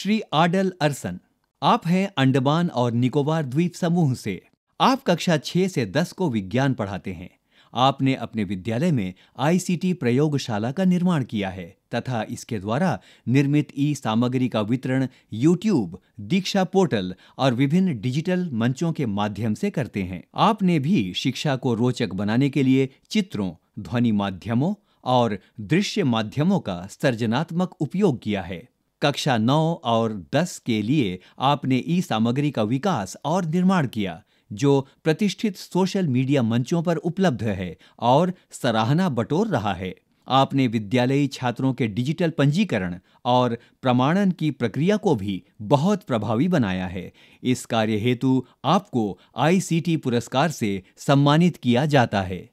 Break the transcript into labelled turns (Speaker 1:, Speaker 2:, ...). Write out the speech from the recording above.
Speaker 1: Shri idle अरसन। आप हैं अंडमान और निकोबार द्वीप समूह से। आप कक्षा 6 से 10 को विज्ञान पढ़ाते हैं। आपने अपने विद्यालय में आईसीटी प्रयोगशाला का निर्माण किया है तथा इसके द्वारा निर्मित ई सामग्री का वितरण यूट्यूब, दीक्षा पोर्टल और विभिन्न डिजिटल मंचों के माध्यम से करते हैं। आपने भी शिक्षा को रोचक बनाने के लिए चित्रों, ध्वनि माध्यमों और दृश्य माध्यमों का सर्जनात्मक उपयोग किया है। कक्षा 9 और 10 के लिए आपने ई सामग्री का विकास और निर्माण किया, जो प्रतिष्ठित सोशल मीडिया मंचों पर उपलब्ध है और सराहना बटोर रहा है। आपने विद्यालयी छात्रों के डिजिटल पंजीकरण और प्रमाणन की प्रक्रिया को भी बहुत प्रभावी बनाया है। इस कार्य हेतु आपको आईसीटी पुरस्कार से सम्मानित किया जाता है।